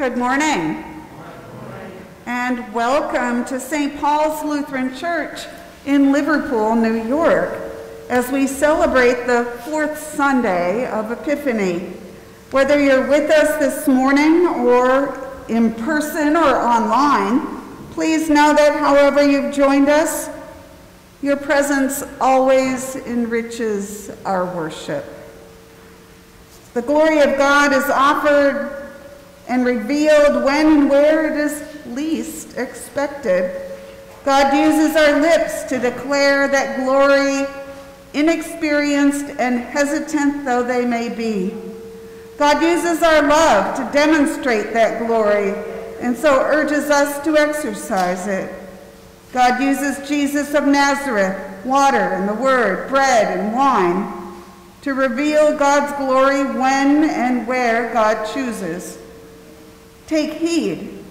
Good morning. And welcome to St. Paul's Lutheran Church in Liverpool, New York, as we celebrate the fourth Sunday of Epiphany. Whether you're with us this morning or in person or online, please know that however you've joined us, your presence always enriches our worship. The glory of God is offered and revealed when and where it is least expected. God uses our lips to declare that glory, inexperienced and hesitant though they may be. God uses our love to demonstrate that glory and so urges us to exercise it. God uses Jesus of Nazareth, water and the Word, bread and wine, to reveal God's glory when and where God chooses. Take heed,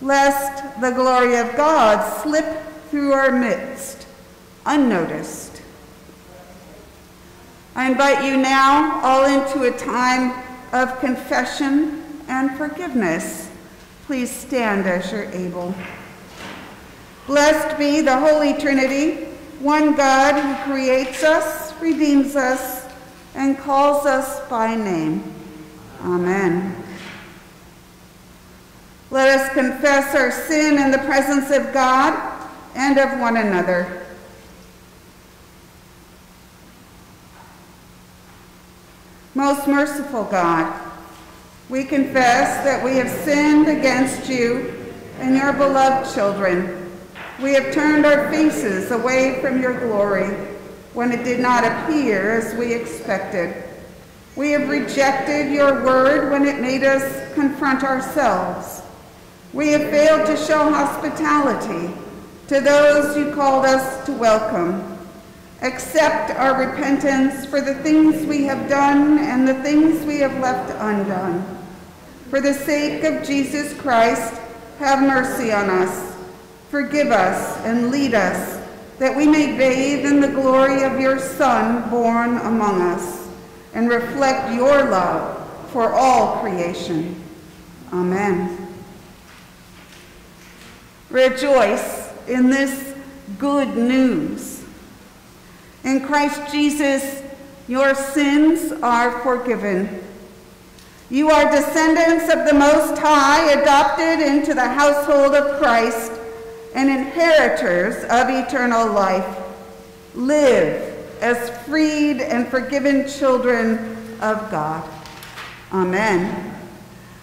lest the glory of God slip through our midst unnoticed. I invite you now all into a time of confession and forgiveness. Please stand as you're able. Blessed be the Holy Trinity, one God who creates us, redeems us, and calls us by name. Amen. Let us confess our sin in the presence of God and of one another. Most merciful God, we confess that we have sinned against you and your beloved children. We have turned our faces away from your glory when it did not appear as we expected. We have rejected your word when it made us confront ourselves. We have failed to show hospitality to those you called us to welcome. Accept our repentance for the things we have done and the things we have left undone. For the sake of Jesus Christ, have mercy on us. Forgive us and lead us, that we may bathe in the glory of your Son born among us, and reflect your love for all creation. Amen. Rejoice in this good news. In Christ Jesus, your sins are forgiven. You are descendants of the Most High, adopted into the household of Christ, and inheritors of eternal life. Live as freed and forgiven children of God. Amen.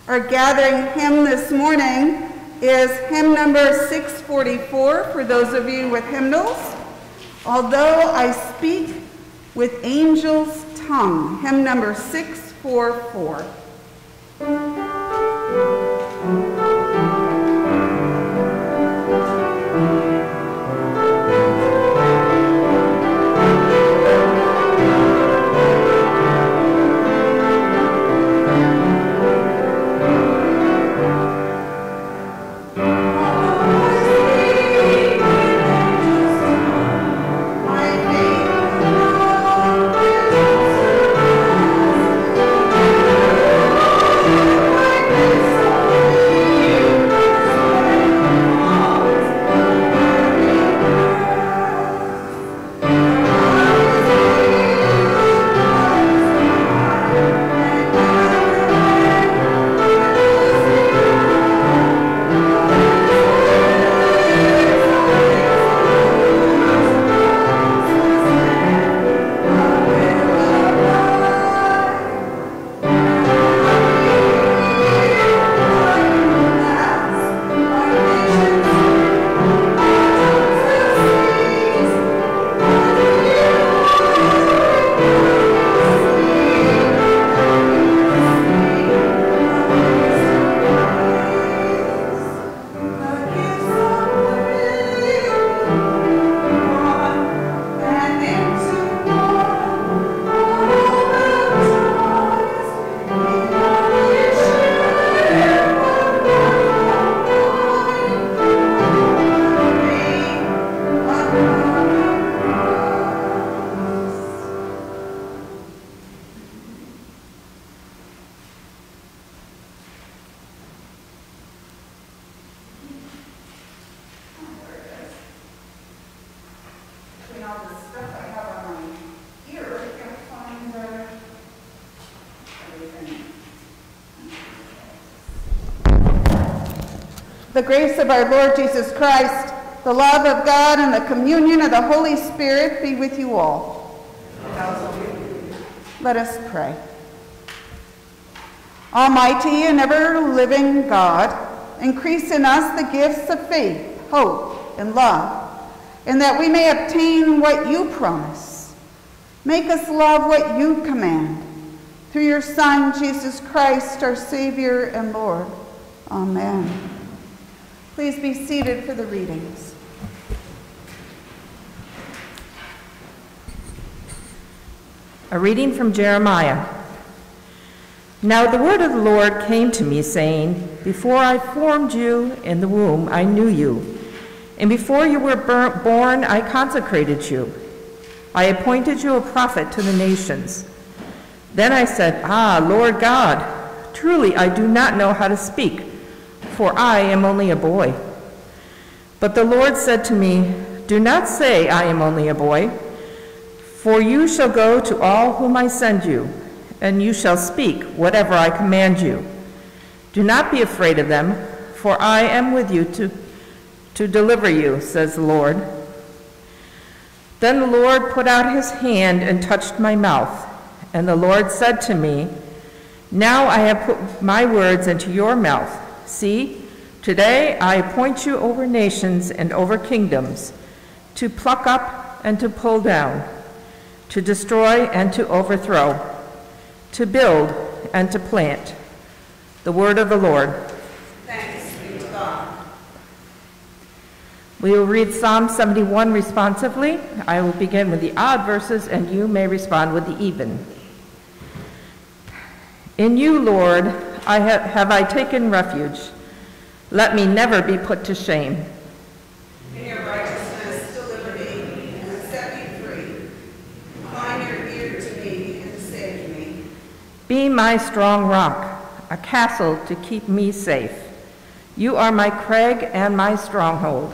Our gathering hymn this morning is hymn number 644 for those of you with hymnals. Although I speak with angels' tongue, hymn number 644. The grace of our Lord Jesus Christ, the love of God, and the communion of the Holy Spirit be with you all. Let us pray. Almighty and ever living God, increase in us the gifts of faith, hope, and love, and that we may obtain what you promise. Make us love what you command. Through your Son, Jesus Christ, our Savior and Lord. Amen. Please be seated for the readings. A reading from Jeremiah. Now the word of the Lord came to me, saying, Before I formed you in the womb, I knew you. And before you were born, I consecrated you. I appointed you a prophet to the nations. Then I said, Ah, Lord God, truly I do not know how to speak for I am only a boy. But the Lord said to me, Do not say, I am only a boy, for you shall go to all whom I send you, and you shall speak whatever I command you. Do not be afraid of them, for I am with you to, to deliver you, says the Lord. Then the Lord put out his hand and touched my mouth, and the Lord said to me, Now I have put my words into your mouth. See, today I appoint you over nations and over kingdoms, to pluck up and to pull down, to destroy and to overthrow, to build and to plant. The word of the Lord. Thanks be to God. We will read Psalm 71 responsively. I will begin with the odd verses, and you may respond with the even. In you, Lord, I have, have I taken refuge. Let me never be put to shame. In your righteousness, deliver me and set me free. Incline your ear to me and save. Be my strong rock, a castle to keep me safe. You are my crag and my stronghold.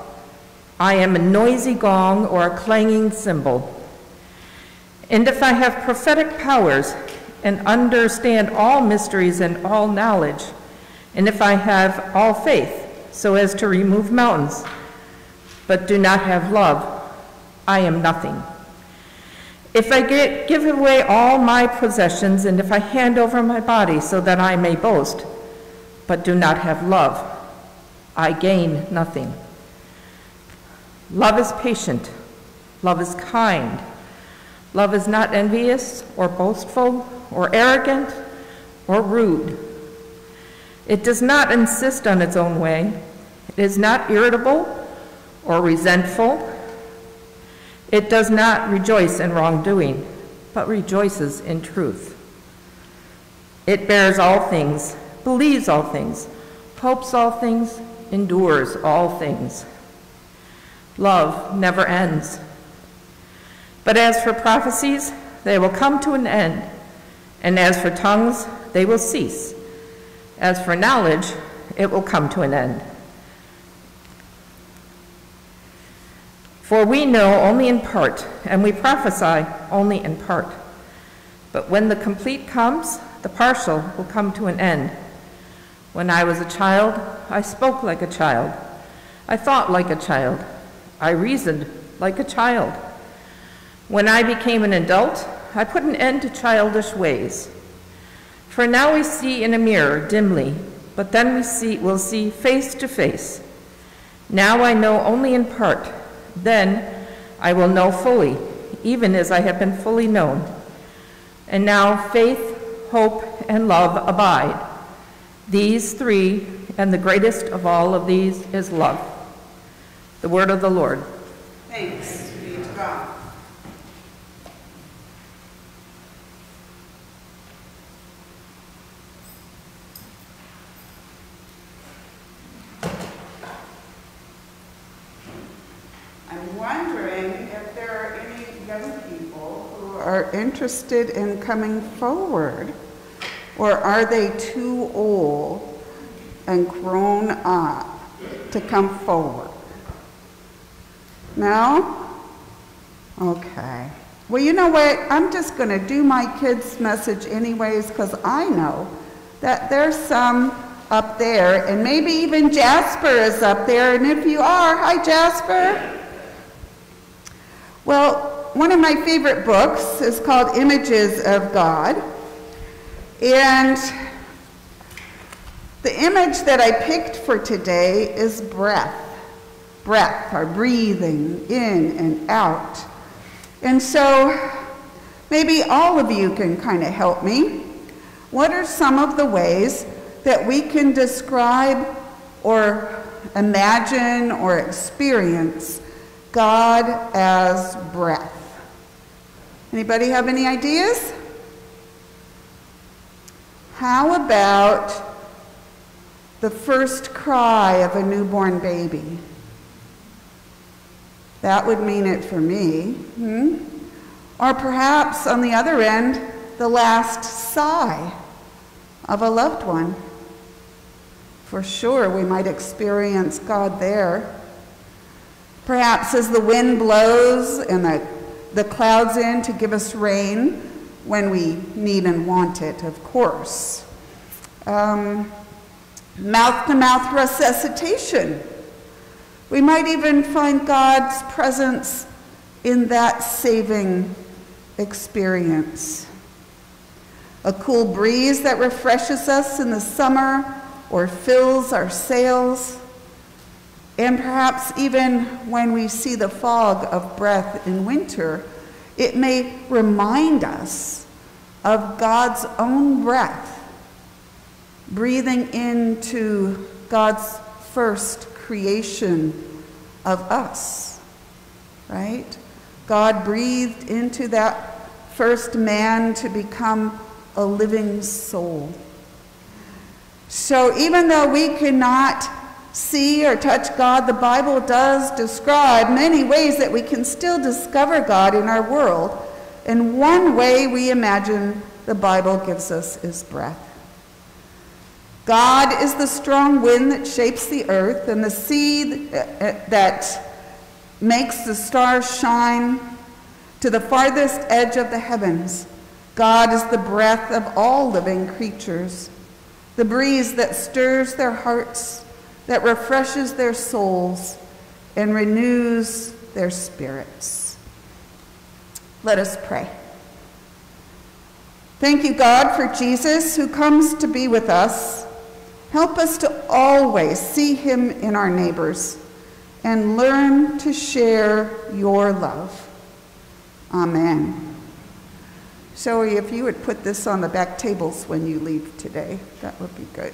I am a noisy gong or a clanging cymbal. And if I have prophetic powers and understand all mysteries and all knowledge, and if I have all faith so as to remove mountains, but do not have love, I am nothing. If I get, give away all my possessions, and if I hand over my body so that I may boast, but do not have love, I gain nothing. Love is patient, love is kind, love is not envious or boastful or arrogant or rude. It does not insist on its own way, it is not irritable or resentful. It does not rejoice in wrongdoing, but rejoices in truth. It bears all things, believes all things, hopes all things, endures all things. Love never ends. But as for prophecies, they will come to an end, and as for tongues, they will cease. As for knowledge, it will come to an end. For we know only in part, and we prophesy only in part. But when the complete comes, the partial will come to an end. When I was a child, I spoke like a child. I thought like a child. I reasoned like a child. When I became an adult, I put an end to childish ways. For now we see in a mirror dimly, but then we see, will see face to face. Now I know only in part then I will know fully, even as I have been fully known. And now faith, hope, and love abide. These three, and the greatest of all of these is love. The word of the Lord. Thanks be to God. I'm wondering if there are any young people who are interested in coming forward? Or are they too old and grown up to come forward? No? Okay. Well, you know what? I'm just going to do my kids' message anyways because I know that there's some up there, and maybe even Jasper is up there. And if you are, hi, Jasper. Well, one of my favorite books is called Images of God. And the image that I picked for today is breath. Breath, our breathing in and out. And so maybe all of you can kind of help me. What are some of the ways that we can describe or imagine or experience God as breath? Anybody have any ideas? How about the first cry of a newborn baby? That would mean it for me. Hmm? Or perhaps on the other end, the last sigh of a loved one. For sure, we might experience God there. Perhaps as the wind blows and the the clouds in to give us rain when we need and want it, of course. Mouth to mouth resuscitation. We might even find God's presence in that saving experience. A cool breeze that refreshes us in the summer or fills our sails and perhaps even when we see the fog of breath in winter, it may remind us of God's own breath, breathing into God's first creation of us, right? God breathed into that first man to become a living soul. So even though we cannot see or touch God, the Bible does describe many ways that we can still discover God in our world. And one way we imagine the Bible gives us is breath. God is the strong wind that shapes the earth and the sea uh, uh, that makes the stars shine to the farthest edge of the heavens. God is the breath of all living creatures, the breeze that stirs their hearts, that refreshes their souls, and renews their spirits. Let us pray. Thank you, God, for Jesus who comes to be with us. Help us to always see him in our neighbors and learn to share your love. Amen. Zoe, if you would put this on the back tables when you leave today, that would be good.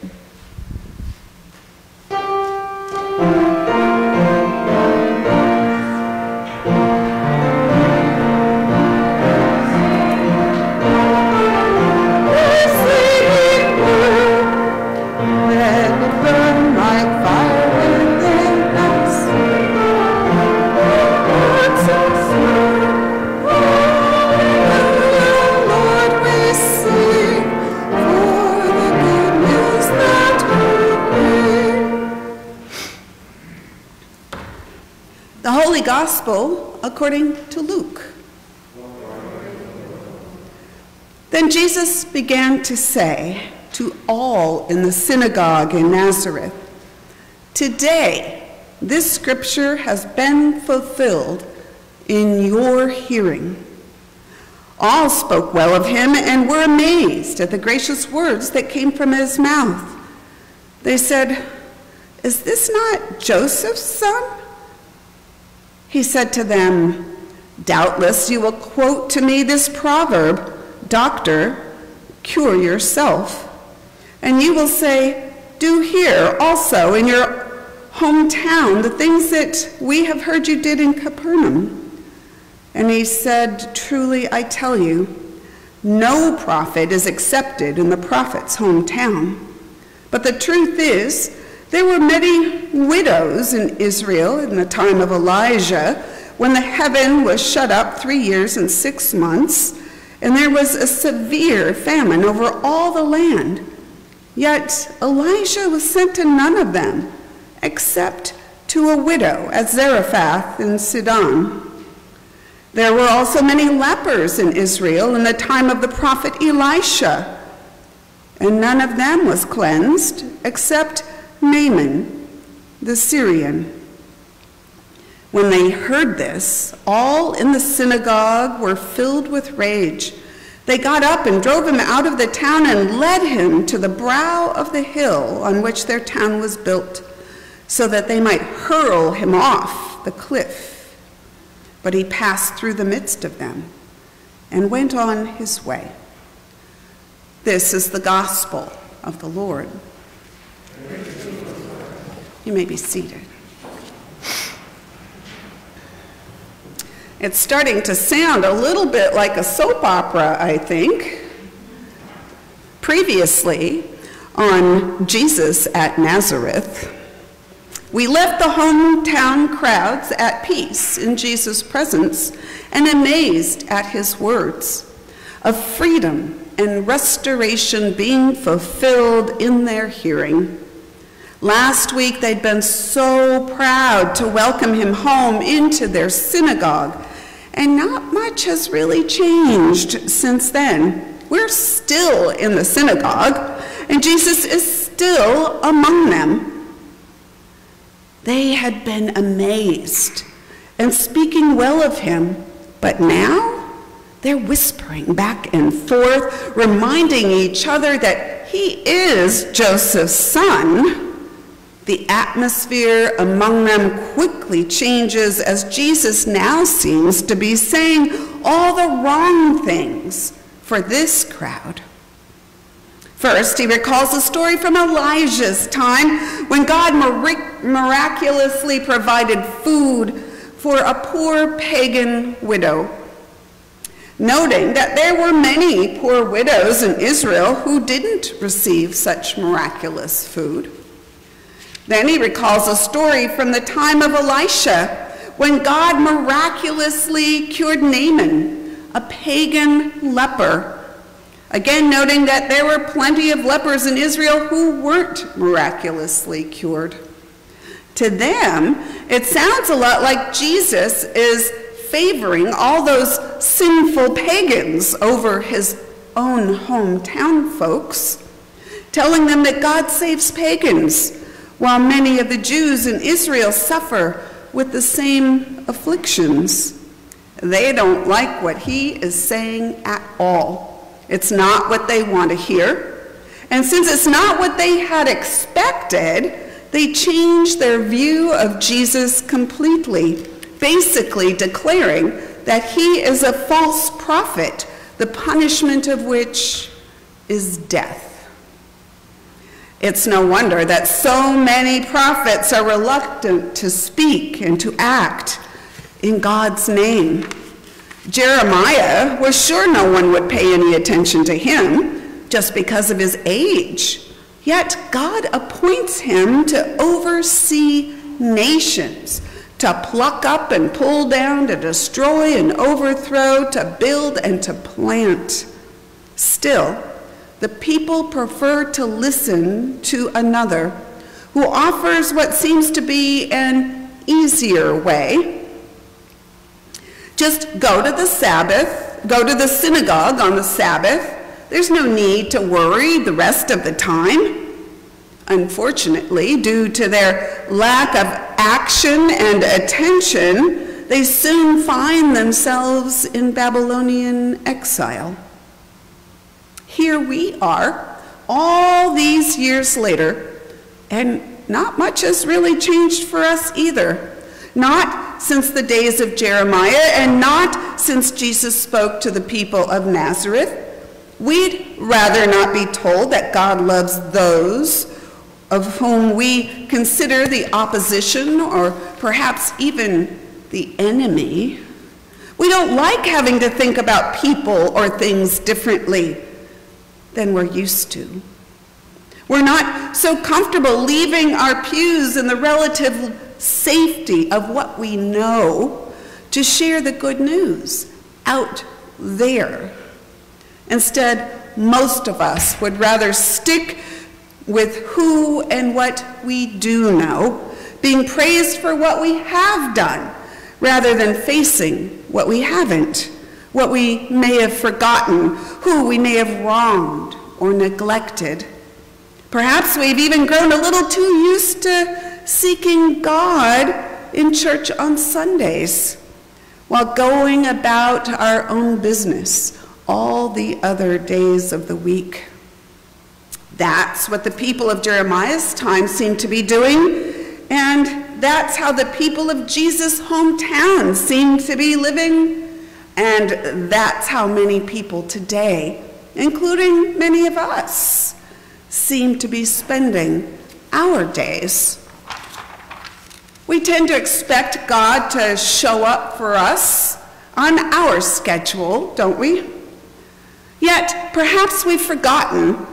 Gospel according to Luke. Then Jesus began to say to all in the synagogue in Nazareth, Today, this scripture has been fulfilled in your hearing. All spoke well of him and were amazed at the gracious words that came from his mouth. They said, Is this not Joseph's son? He said to them, Doubtless you will quote to me this proverb, Doctor, cure yourself. And you will say, Do here also in your hometown the things that we have heard you did in Capernaum. And he said, Truly I tell you, no prophet is accepted in the prophet's hometown. But the truth is, there were many widows in Israel in the time of Elijah when the heaven was shut up three years and six months, and there was a severe famine over all the land. Yet Elijah was sent to none of them, except to a widow at Zarephath in Sidon. There were also many lepers in Israel in the time of the prophet Elisha, and none of them was cleansed except Naaman, the Syrian. When they heard this, all in the synagogue were filled with rage. They got up and drove him out of the town and led him to the brow of the hill on which their town was built, so that they might hurl him off the cliff. But he passed through the midst of them and went on his way. This is the gospel of the Lord. You may be seated. It's starting to sound a little bit like a soap opera, I think. Previously, on Jesus at Nazareth, we left the hometown crowds at peace in Jesus' presence and amazed at his words of freedom and restoration being fulfilled in their hearing. Last week, they'd been so proud to welcome him home into their synagogue, and not much has really changed since then. We're still in the synagogue, and Jesus is still among them. They had been amazed and speaking well of him, but now they're whispering back and forth, reminding each other that he is Joseph's son the atmosphere among them quickly changes as Jesus now seems to be saying all the wrong things for this crowd. First, he recalls a story from Elijah's time when God miraculously provided food for a poor pagan widow. Noting that there were many poor widows in Israel who didn't receive such miraculous food. Then he recalls a story from the time of Elisha when God miraculously cured Naaman, a pagan leper. Again, noting that there were plenty of lepers in Israel who weren't miraculously cured. To them, it sounds a lot like Jesus is favoring all those sinful pagans over his own hometown folks, telling them that God saves pagans, while many of the Jews in Israel suffer with the same afflictions. They don't like what he is saying at all. It's not what they want to hear. And since it's not what they had expected, they change their view of Jesus completely, basically declaring that he is a false prophet, the punishment of which is death. It's no wonder that so many prophets are reluctant to speak and to act in God's name. Jeremiah was sure no one would pay any attention to him just because of his age. Yet God appoints him to oversee nations, to pluck up and pull down, to destroy and overthrow, to build and to plant. Still, the people prefer to listen to another who offers what seems to be an easier way. Just go to the Sabbath, go to the synagogue on the Sabbath. There's no need to worry the rest of the time. Unfortunately, due to their lack of action and attention, they soon find themselves in Babylonian exile. Here we are, all these years later, and not much has really changed for us either. Not since the days of Jeremiah, and not since Jesus spoke to the people of Nazareth. We'd rather not be told that God loves those of whom we consider the opposition or perhaps even the enemy. We don't like having to think about people or things differently than we're used to. We're not so comfortable leaving our pews in the relative safety of what we know to share the good news out there. Instead, most of us would rather stick with who and what we do know, being praised for what we have done, rather than facing what we haven't what we may have forgotten, who we may have wronged or neglected. Perhaps we've even grown a little too used to seeking God in church on Sundays while going about our own business all the other days of the week. That's what the people of Jeremiah's time seemed to be doing, and that's how the people of Jesus' hometown seem to be living and that's how many people today, including many of us, seem to be spending our days. We tend to expect God to show up for us on our schedule, don't we? Yet, perhaps we've forgotten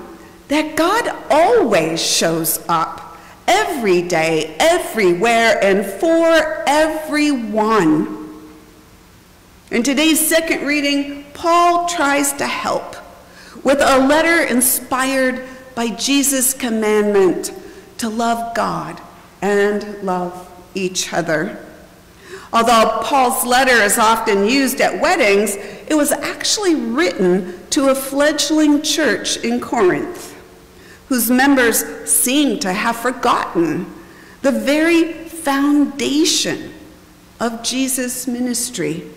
that God always shows up every day, everywhere, and for everyone. In today's second reading, Paul tries to help with a letter inspired by Jesus' commandment to love God and love each other. Although Paul's letter is often used at weddings, it was actually written to a fledgling church in Corinth, whose members seem to have forgotten the very foundation of Jesus' ministry.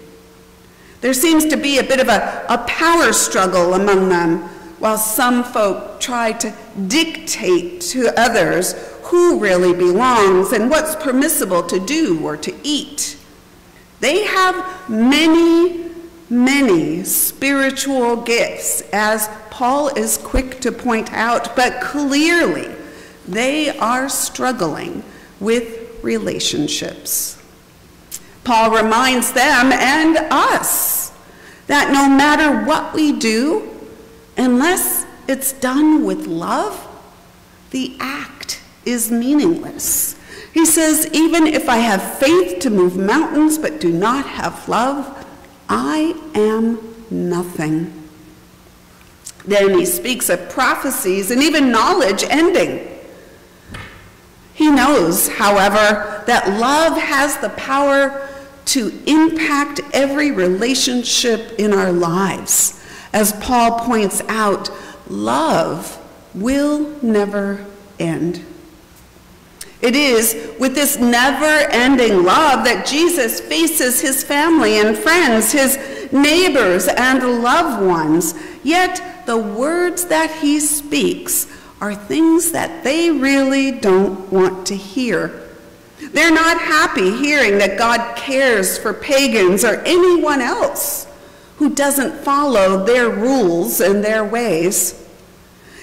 There seems to be a bit of a, a power struggle among them, while some folk try to dictate to others who really belongs and what's permissible to do or to eat. They have many, many spiritual gifts, as Paul is quick to point out, but clearly they are struggling with relationships. Paul reminds them and us that no matter what we do, unless it's done with love, the act is meaningless. He says, Even if I have faith to move mountains but do not have love, I am nothing. Then he speaks of prophecies and even knowledge ending. He knows, however, that love has the power to impact every relationship in our lives. As Paul points out, love will never end. It is with this never ending love that Jesus faces his family and friends, his neighbors and loved ones. Yet the words that he speaks are things that they really don't want to hear. They're not happy hearing that God cares for pagans or anyone else who doesn't follow their rules and their ways.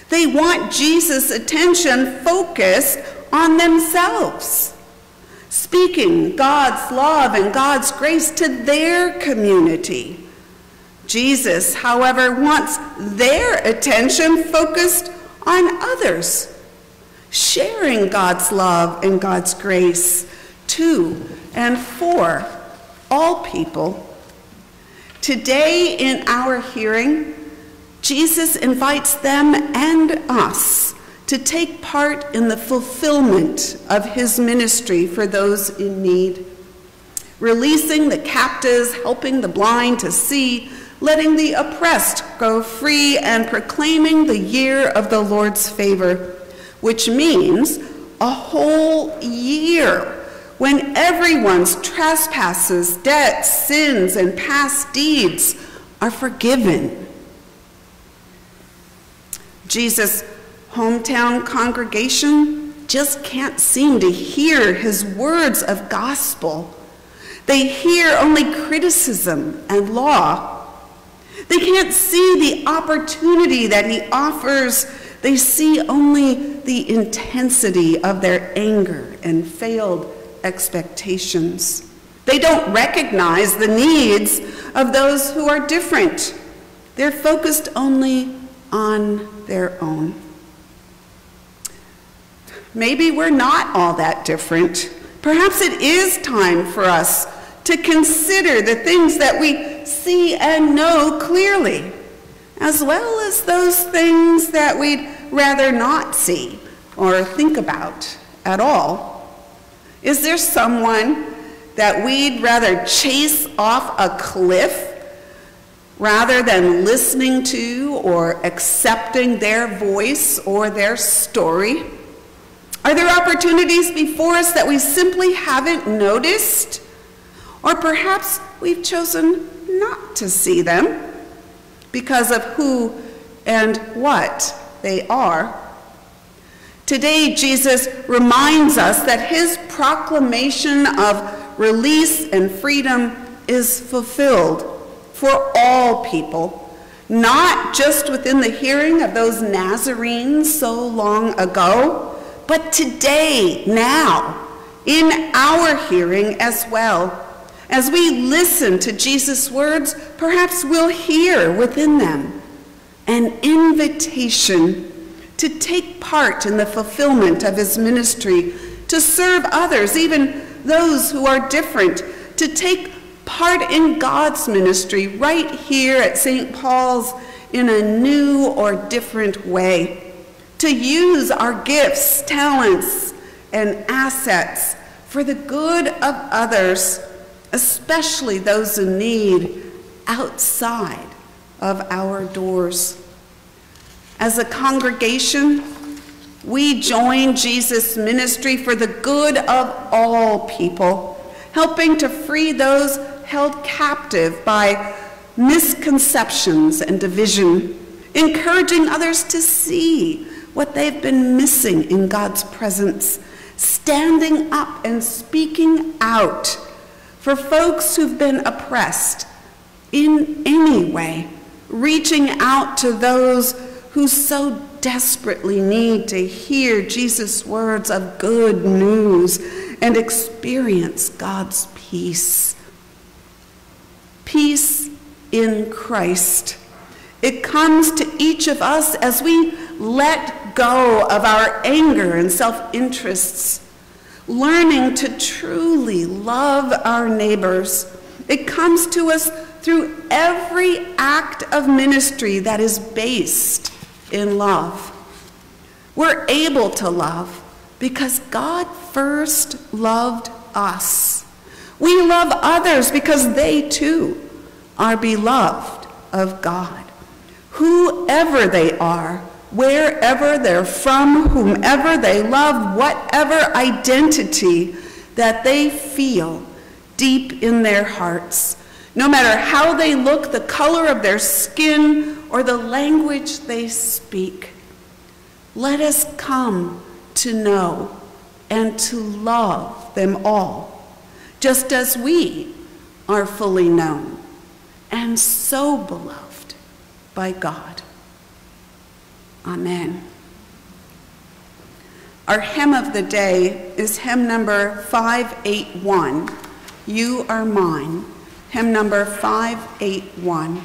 They want Jesus' attention focused on themselves, speaking God's love and God's grace to their community. Jesus, however, wants their attention focused on others, sharing God's love and God's grace to and for all people. Today, in our hearing, Jesus invites them and us to take part in the fulfillment of his ministry for those in need, releasing the captives, helping the blind to see, letting the oppressed go free, and proclaiming the year of the Lord's favor, which means a whole year when everyone's trespasses, debts, sins, and past deeds are forgiven. Jesus' hometown congregation just can't seem to hear his words of gospel. They hear only criticism and law. They can't see the opportunity that he offers. They see only the intensity of their anger and failed expectations. They don't recognize the needs of those who are different. They're focused only on their own. Maybe we're not all that different. Perhaps it is time for us to consider the things that we see and know clearly, as well as those things that we'd rather not see or think about at all. Is there someone that we'd rather chase off a cliff rather than listening to or accepting their voice or their story? Are there opportunities before us that we simply haven't noticed? Or perhaps we've chosen not to see them because of who and what they are. Today, Jesus reminds us that his proclamation of release and freedom is fulfilled for all people, not just within the hearing of those Nazarenes so long ago but today, now, in our hearing as well. As we listen to Jesus' words, perhaps we'll hear within them an invitation to take part in the fulfillment of his ministry, to serve others, even those who are different, to take part in God's ministry right here at St. Paul's in a new or different way to use our gifts, talents, and assets for the good of others, especially those in need outside of our doors. As a congregation, we join Jesus' ministry for the good of all people, helping to free those held captive by misconceptions and division, encouraging others to see what they've been missing in God's presence, standing up and speaking out for folks who've been oppressed in any way, reaching out to those who so desperately need to hear Jesus' words of good news and experience God's peace. Peace in Christ. It comes to each of us as we let go of our anger and self interests, learning to truly love our neighbors. It comes to us through every act of ministry that is based in love. We're able to love because God first loved us. We love others because they too are beloved of God. Whoever they are, wherever they're from, whomever they love, whatever identity that they feel deep in their hearts, no matter how they look, the color of their skin, or the language they speak. Let us come to know and to love them all, just as we are fully known and so beloved by God. Amen. Our hymn of the day is hymn number 581, You Are Mine, hymn number 581.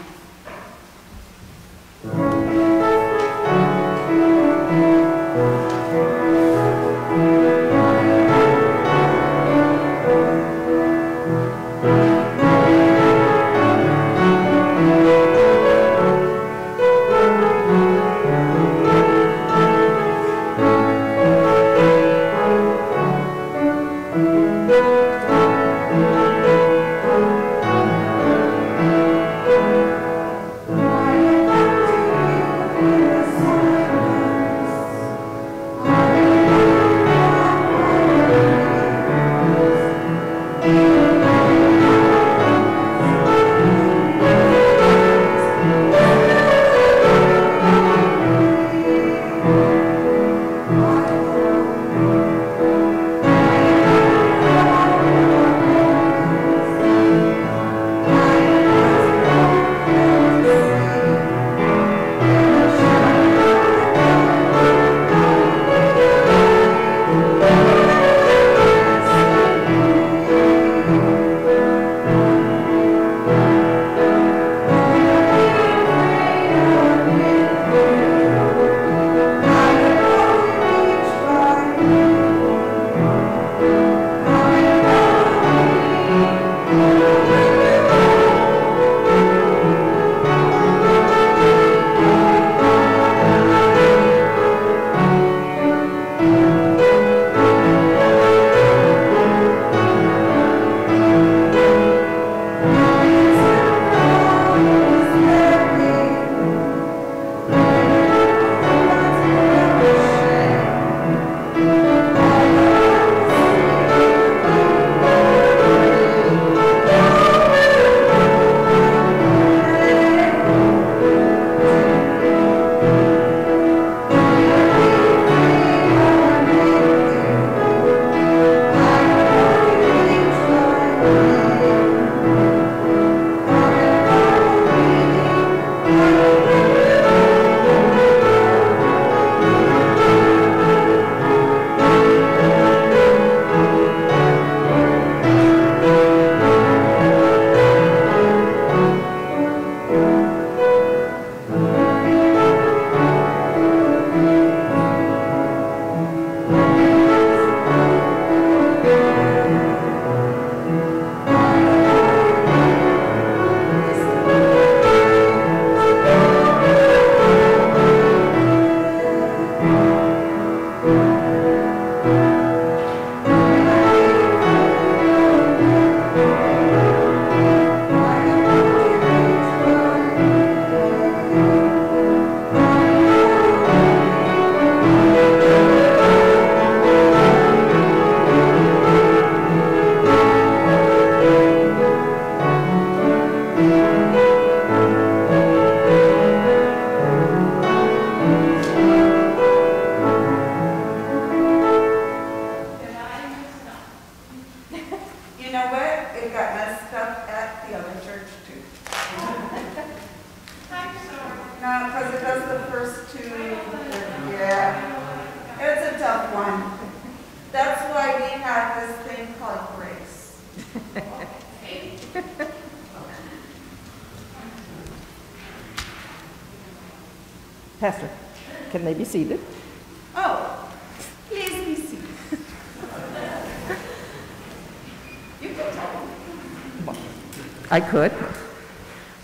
I could.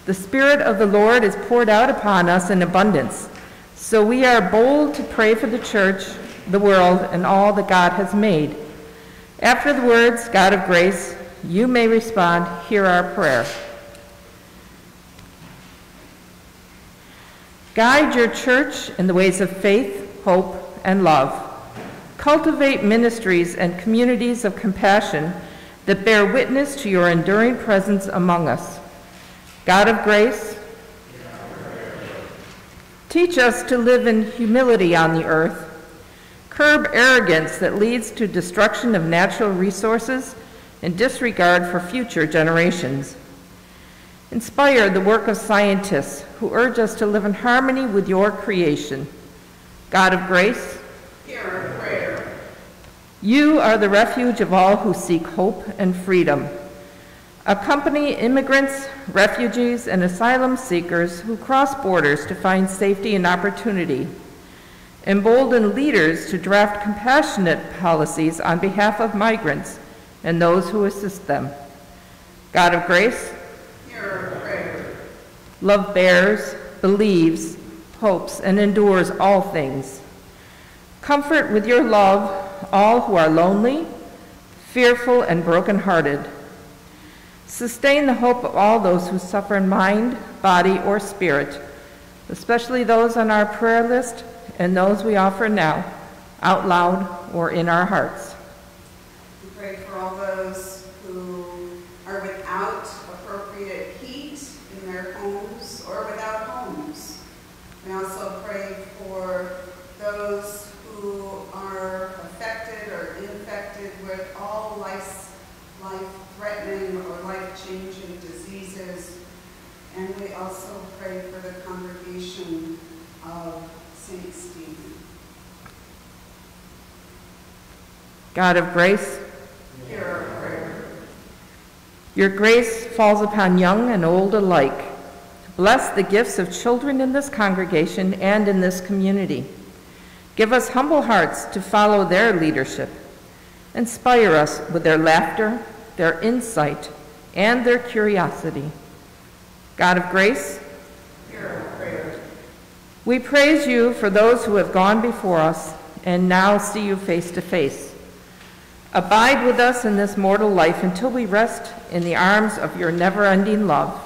The Spirit of the Lord is poured out upon us in abundance, so we are bold to pray for the church, the world, and all that God has made. After the words, God of grace, you may respond, Hear our prayer. Guide your church in the ways of faith, hope, and love. Cultivate ministries and communities of compassion that bear witness to your enduring presence among us. God of grace, teach us to live in humility on the earth, curb arrogance that leads to destruction of natural resources and disregard for future generations. Inspire the work of scientists who urge us to live in harmony with your creation. God of grace. You are the refuge of all who seek hope and freedom. Accompany immigrants, refugees, and asylum seekers who cross borders to find safety and opportunity. Embolden leaders to draft compassionate policies on behalf of migrants and those who assist them. God of grace. Love bears, believes, hopes, and endures all things. Comfort with your love all who are lonely, fearful, and brokenhearted. Sustain the hope of all those who suffer in mind, body, or spirit, especially those on our prayer list and those we offer now, out loud or in our hearts. We pray for all those who are without appropriate heat in their homes or without homes. We also pray for those who are affected or infected with all life, life-threatening or life-changing diseases. And we also pray for the congregation of St. Stephen. God of grace, Hear our prayer. Your grace falls upon young and old alike. Bless the gifts of children in this congregation and in this community. Give us humble hearts to follow their leadership. Inspire us with their laughter, their insight, and their curiosity. God of grace, Hear our prayer. we praise you for those who have gone before us and now see you face to face. Abide with us in this mortal life until we rest in the arms of your never-ending love.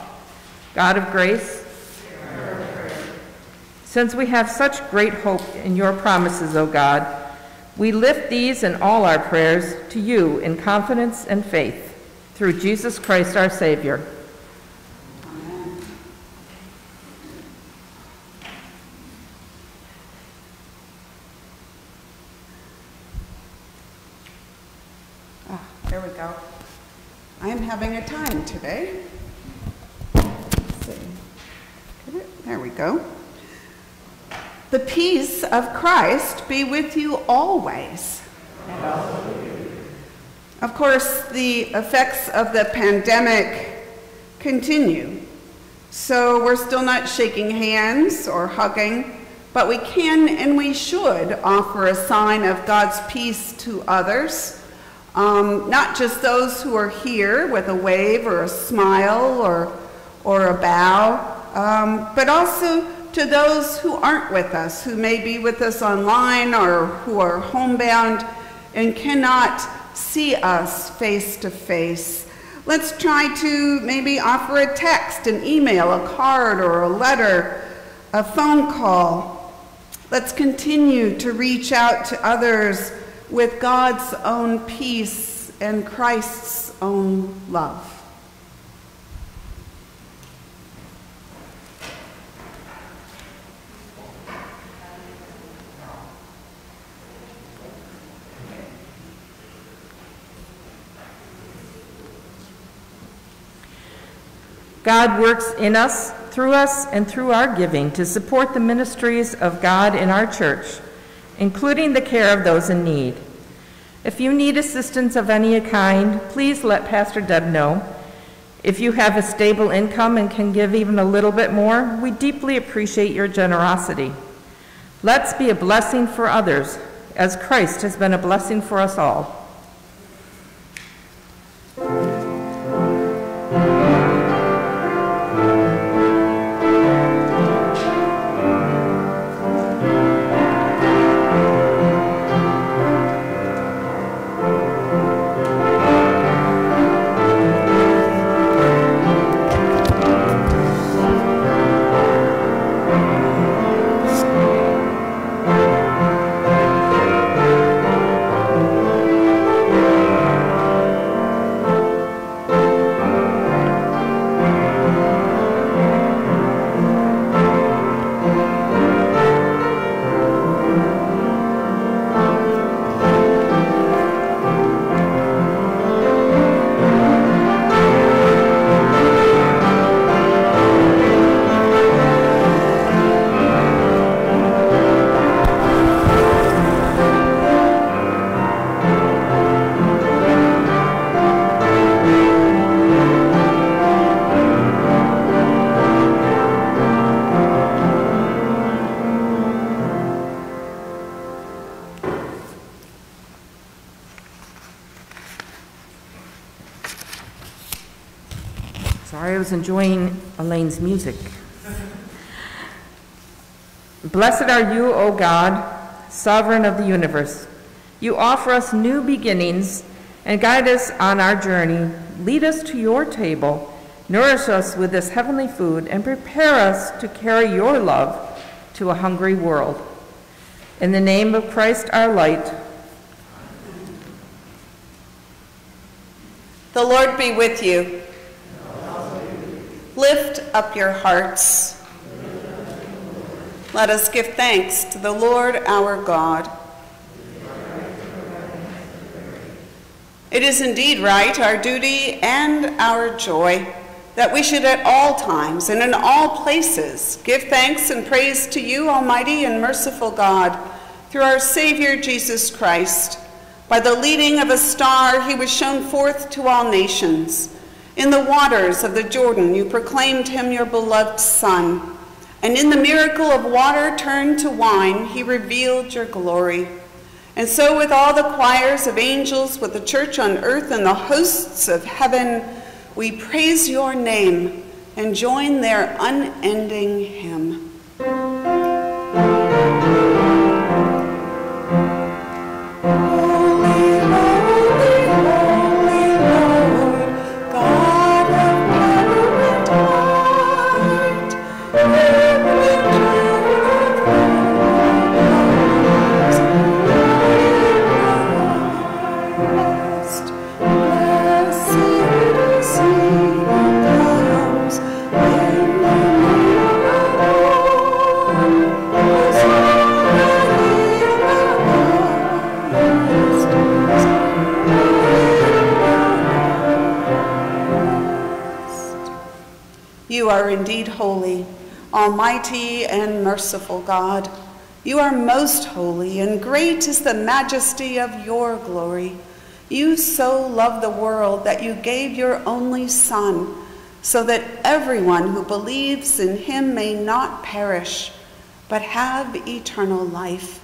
God of grace, since we have such great hope in your promises, O God, we lift these and all our prayers to you in confidence and faith through Jesus Christ our Savior. Amen. Ah, there we go. I am having a time today. Let's see. Get it? There we go. The peace of Christ be with you always. Of course, the effects of the pandemic continue. So we're still not shaking hands or hugging, but we can and we should offer a sign of God's peace to others. Um, not just those who are here with a wave or a smile or, or a bow, um, but also to those who aren't with us, who may be with us online or who are homebound and cannot see us face to face. Let's try to maybe offer a text, an email, a card, or a letter, a phone call. Let's continue to reach out to others with God's own peace and Christ's own love. God works in us, through us, and through our giving to support the ministries of God in our church, including the care of those in need. If you need assistance of any kind, please let Pastor Deb know. If you have a stable income and can give even a little bit more, we deeply appreciate your generosity. Let's be a blessing for others, as Christ has been a blessing for us all. Enjoying Elaine's music. Blessed are you, O God, sovereign of the universe. You offer us new beginnings and guide us on our journey. Lead us to your table, nourish us with this heavenly food, and prepare us to carry your love to a hungry world. In the name of Christ our light, The Lord be with you. Lift up your hearts. Let us give thanks to the Lord our God. It is indeed right, our duty and our joy, that we should at all times and in all places give thanks and praise to you, Almighty and merciful God, through our Savior Jesus Christ. By the leading of a star, he was shown forth to all nations. In the waters of the Jordan, you proclaimed him your beloved Son. And in the miracle of water turned to wine, he revealed your glory. And so, with all the choirs of angels, with the church on earth and the hosts of heaven, we praise your name and join their unending hymn. You are indeed holy, almighty and merciful God. You are most holy, and great is the majesty of your glory. You so loved the world that you gave your only Son, so that everyone who believes in him may not perish, but have eternal life.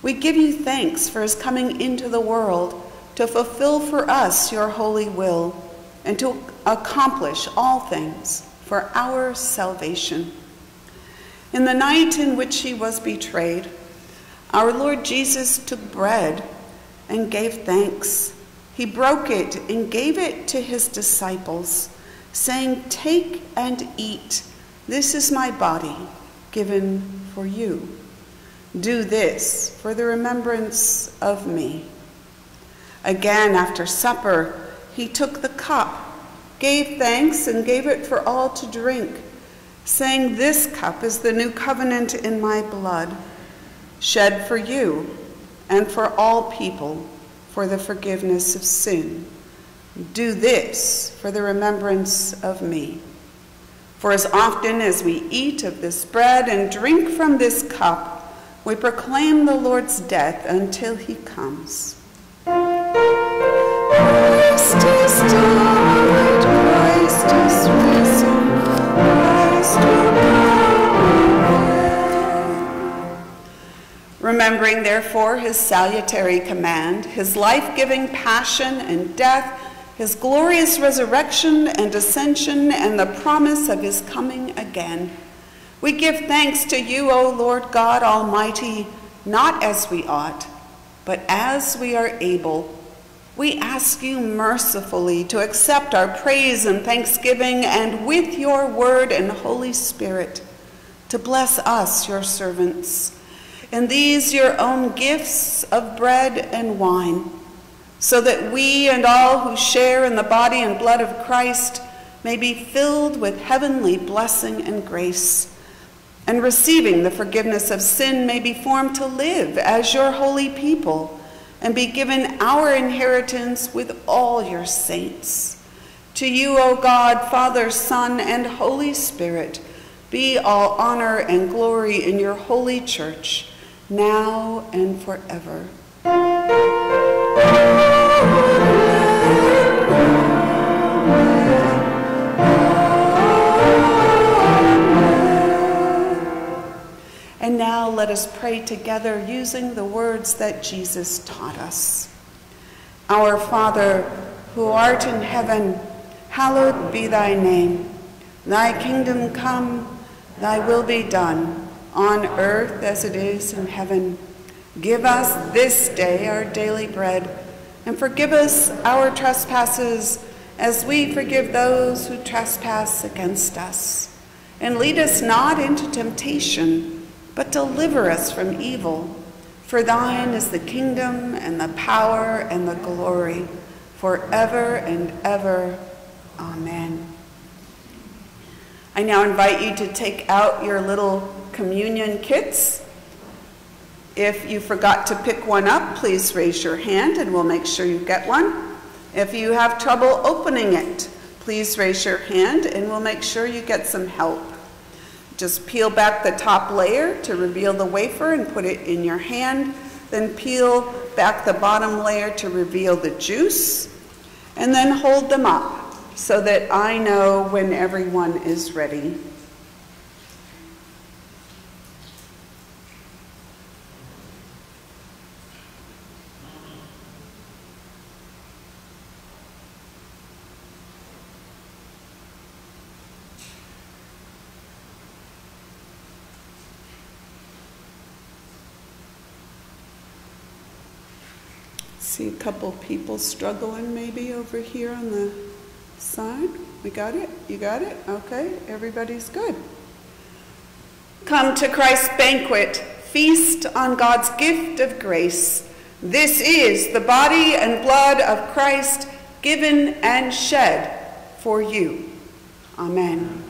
We give you thanks for his coming into the world to fulfill for us your holy will and to accomplish all things for our salvation. In the night in which he was betrayed, our Lord Jesus took bread and gave thanks. He broke it and gave it to his disciples, saying, Take and eat. This is my body given for you. Do this for the remembrance of me. Again, after supper, he took the cup, gave thanks, and gave it for all to drink, saying, This cup is the new covenant in my blood, shed for you and for all people for the forgiveness of sin. Do this for the remembrance of me. For as often as we eat of this bread and drink from this cup, we proclaim the Lord's death until he comes. Christ is Remembering, therefore, his salutary command, his life giving passion and death, his glorious resurrection and ascension, and the promise of his coming again. We give thanks to you, O Lord God Almighty, not as we ought, but as we are able. We ask you mercifully to accept our praise and thanksgiving, and with your word and Holy Spirit, to bless us, your servants, and these your own gifts of bread and wine, so that we and all who share in the body and blood of Christ may be filled with heavenly blessing and grace and receiving the forgiveness of sin may be formed to live as your holy people and be given our inheritance with all your saints. To you, O God, Father, Son, and Holy Spirit, be all honor and glory in your holy church, now and forever. And now let us pray together using the words that Jesus taught us. Our Father, who art in heaven, hallowed be thy name. Thy kingdom come, thy will be done, on earth as it is in heaven. Give us this day our daily bread, and forgive us our trespasses as we forgive those who trespass against us. And lead us not into temptation, but deliver us from evil. For thine is the kingdom and the power and the glory forever and ever. Amen. I now invite you to take out your little communion kits. If you forgot to pick one up, please raise your hand and we'll make sure you get one. If you have trouble opening it, please raise your hand and we'll make sure you get some help. Just peel back the top layer to reveal the wafer and put it in your hand. Then peel back the bottom layer to reveal the juice. And then hold them up so that I know when everyone is ready. See a couple people struggling maybe over here on the side. We got it? You got it? Okay, everybody's good. Come to Christ's banquet, feast on God's gift of grace. This is the body and blood of Christ given and shed for you. Amen.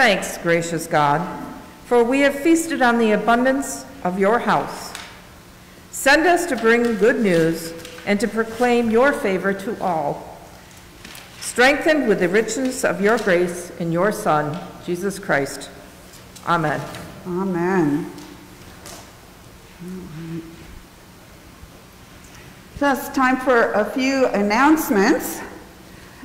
Thanks, gracious God, for we have feasted on the abundance of your house. Send us to bring good news and to proclaim your favor to all. Strengthened with the richness of your grace in your Son, Jesus Christ. Amen. Amen. So it's time for a few announcements.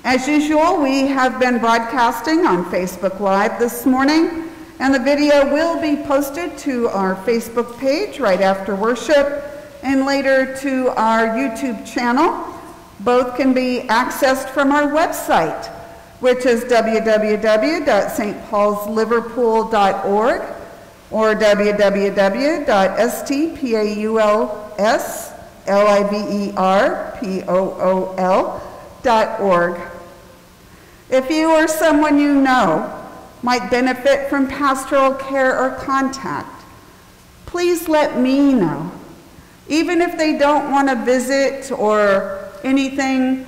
As usual, we have been broadcasting on Facebook Live this morning, and the video will be posted to our Facebook page right after worship and later to our YouTube channel. Both can be accessed from our website, which is www.stpaulsliverpool.org or www.stpaulsliverpool.org. If you or someone you know might benefit from pastoral care or contact, please let me know. Even if they don't want to visit or anything,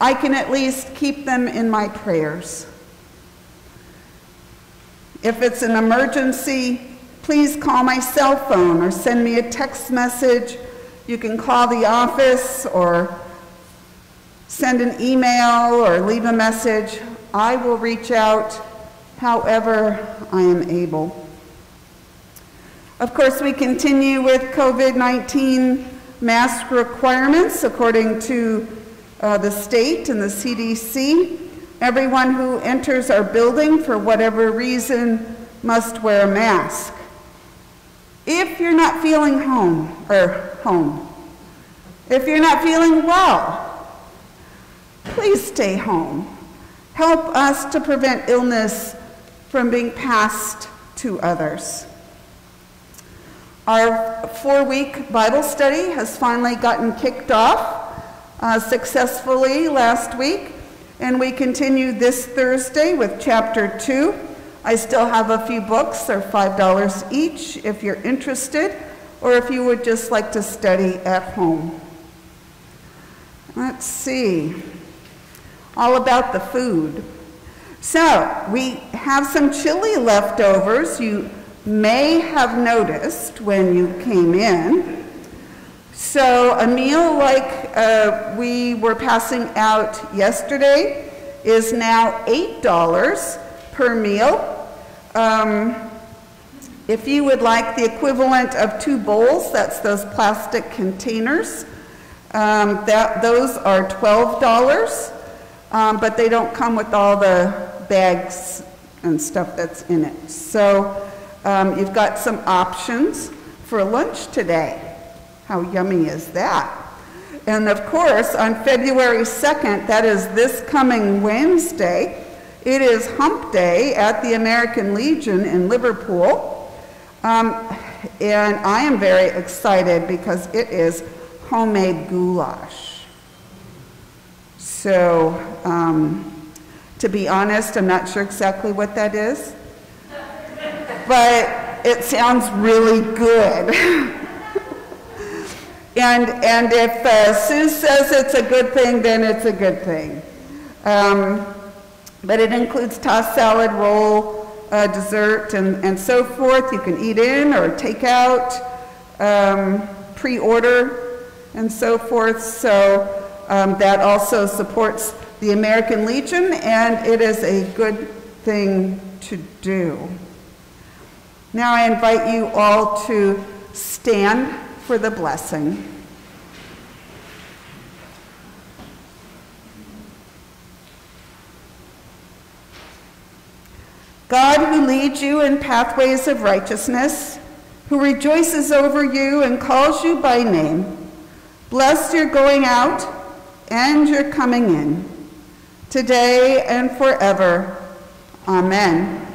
I can at least keep them in my prayers. If it's an emergency, please call my cell phone or send me a text message. You can call the office or send an email or leave a message. I will reach out however I am able. Of course, we continue with COVID 19 mask requirements according to uh, the state and the CDC. Everyone who enters our building for whatever reason must wear a mask. If you're not feeling home, or home, if you're not feeling well, please stay home. Help us to prevent illness from being passed to others. Our four-week Bible study has finally gotten kicked off uh, successfully last week, and we continue this Thursday with chapter 2. I still have a few books, they're $5 each if you're interested, or if you would just like to study at home. Let's see, all about the food. So, we have some chili leftovers. You may have noticed when you came in. So, a meal like uh, we were passing out yesterday is now $8 per meal. Um, if you would like the equivalent of two bowls, that's those plastic containers, um, that, those are $12, um, but they don't come with all the bags and stuff that's in it. So um, you've got some options for lunch today. How yummy is that? And of course, on February 2nd, that is this coming Wednesday, it is Hump Day at the American Legion in Liverpool. Um, and I am very excited because it is homemade goulash. So, um, to be honest, I'm not sure exactly what that is, but it sounds really good. and, and if uh, Sue says it's a good thing, then it's a good thing. Um, but it includes tossed salad, roll, uh, dessert, and, and so forth. You can eat in or take out, um, pre order, and so forth. So um, that also supports the American Legion, and it is a good thing to do. Now I invite you all to stand for the blessing. God who leads you in pathways of righteousness, who rejoices over you and calls you by name, bless your going out and your coming in, today and forever. Amen.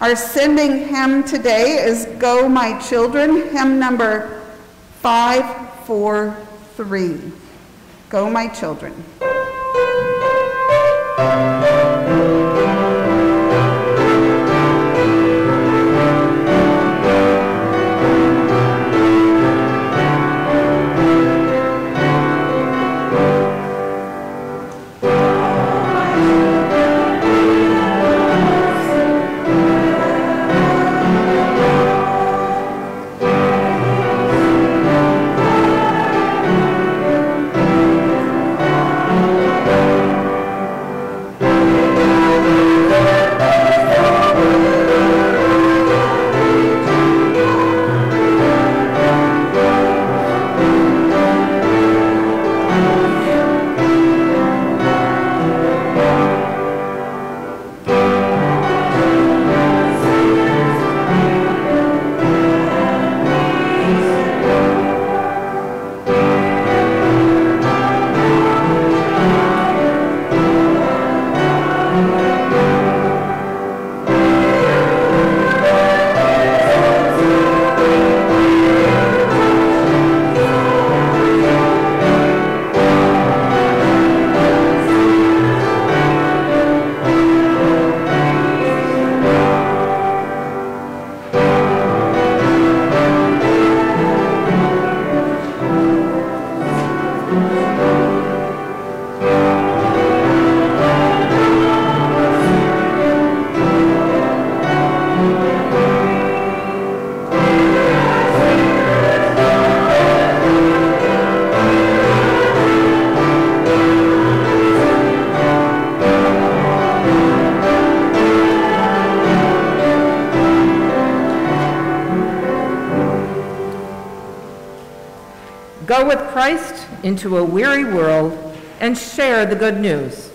Our sending hymn today is Go My Children, hymn number 543. Go My Children. Into a weary world and share the good news.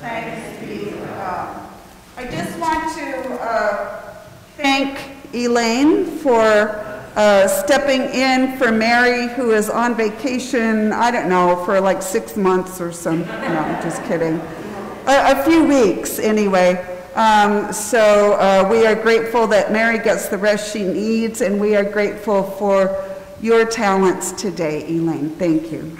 Thanks be to God. I just want to uh, thank Elaine for uh, stepping in for Mary, who is on vacation, I don't know, for like six months or some. No, just kidding. A, a few weeks, anyway. Um, So uh, we are grateful that Mary gets the rest she needs, and we are grateful for your talents today, Elaine. Thank you.